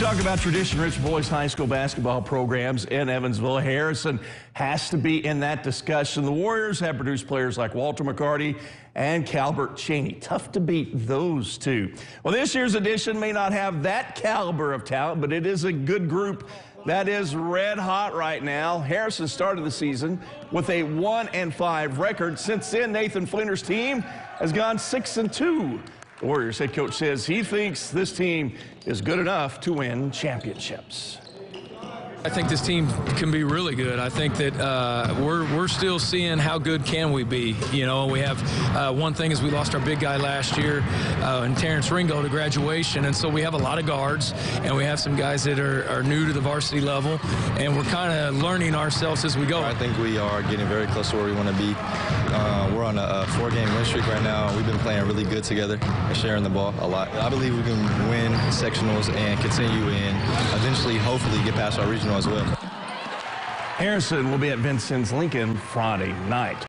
talk about tradition-rich boys high school basketball programs in Evansville. Harrison has to be in that discussion. The Warriors have produced players like Walter McCarty and Calbert Cheaney. Tough to beat those two. Well, this year's edition may not have that caliber of talent, but it is a good group that is red hot right now. Harrison started the season with a 1 and 5 record. Since then, Nathan Flinder's team has gone 6 and 2. The Warriors head coach says he thinks this team is good enough to win championships. I think this team can be really good. I think that uh, we're we're still seeing how good can we be. You know, we have uh, one thing is we lost our big guy last year, uh, and Terrence Ringo to graduation, and so we have a lot of guards, and we have some guys that are, are new to the varsity level, and we're kind of learning ourselves as we go. I think we are getting very close to where we want to be. Uh, we're on a, a four-game win streak right now. We've been playing really good together and sharing the ball a lot. I believe we can win sectionals and continue and eventually, hopefully, get past our regional Harrison will be at Vincennes Lincoln Friday night.